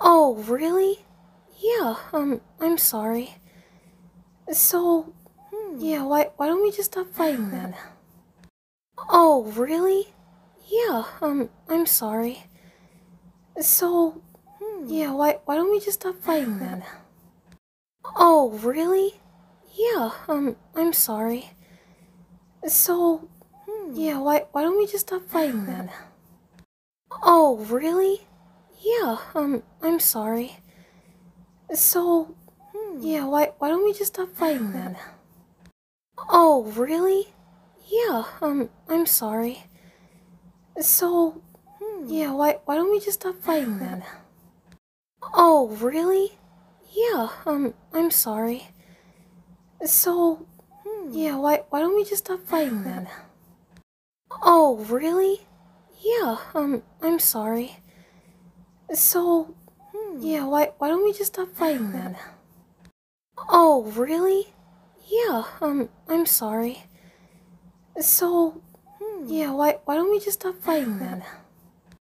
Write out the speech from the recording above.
Oh, really? Yeah, um, I'm sorry. So, yeah, why, why don't we just stop fighting then? Oh, really? Yeah, um, I'm sorry. So, yeah, why, why don't we just stop fighting then? Oh, really? Yeah, um, I'm sorry. So, yeah, why, why don't we just stop fighting then? Oh, really? Yeah, um, I'm sorry. So, yeah, why, why don't we just stop fighting then? Oh, really? Yeah, um, I'm sorry. So, yeah, why, why don't we just stop fighting then? Oh, really? Yeah, um, I'm sorry. So, yeah, why, why don't we just stop fighting then? Oh, really? Yeah, um, I'm sorry. So, yeah, why, why don't we just stop fighting then? Oh, really? Yeah, um, I'm sorry. So, yeah, why, why don't we just stop fighting then?